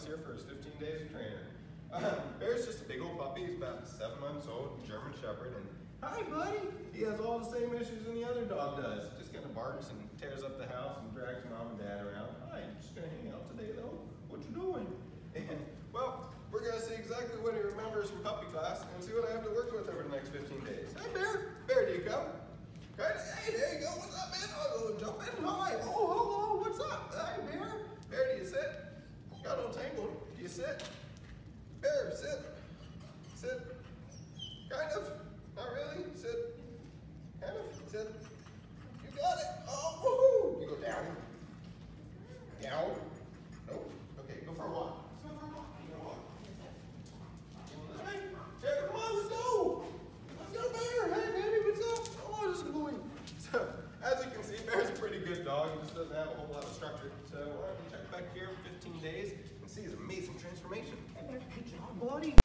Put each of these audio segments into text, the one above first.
he's here for his 15 days of training. Um, Bear's just a big old puppy. He's about seven months old, German Shepherd, and hi, buddy. He has all the same issues any other dog does. Just kind of barks and tears up the house and drags mom and dad around. Hi, just gonna hang out today, though? What you doing? And well, we're gonna see exactly what he remembers from puppy class and see what I have to work with over the next 15 days. Hi, Bear. Bear, do you come? Hey, there you go. What's up, man? Oh, jump in. Hi. Oh, hello. What's up? Hey, Bear. Bear, do you sit? Got all tangled. Do you sit? Bear, sit. Sit. Kind of. Not really. Sit. Kind of. Sit. You got it. Oh, woohoo. You go down. Down. Nope. Okay, go for a walk. Let's go for a walk. You gonna walk? You want this way? Bear, come on, let's go. Let's go, Bear. Hey, baby, what's up? Oh, this is going. So, as you can see, Bear's a pretty good dog. He just doesn't have a whole lot of structure. So, why don't we check back here in 15 days and see his amazing transformation. Good job, buddy.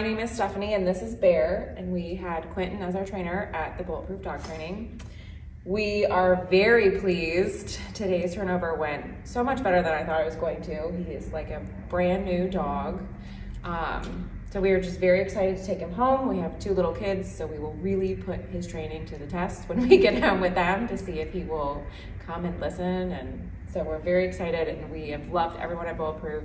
Name is Stephanie and this is Bear, and we had Quentin as our trainer at the Bulletproof Dog Training. We are very pleased. Today's turnover went so much better than I thought it was going to. He is like a brand new dog. Um, so we are just very excited to take him home. We have two little kids, so we will really put his training to the test when we get home with them to see if he will come and listen. And so we're very excited and we have loved everyone at Bulletproof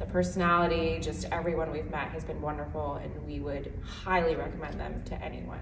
the personality, just everyone we've met has been wonderful, and we would highly recommend them to anyone.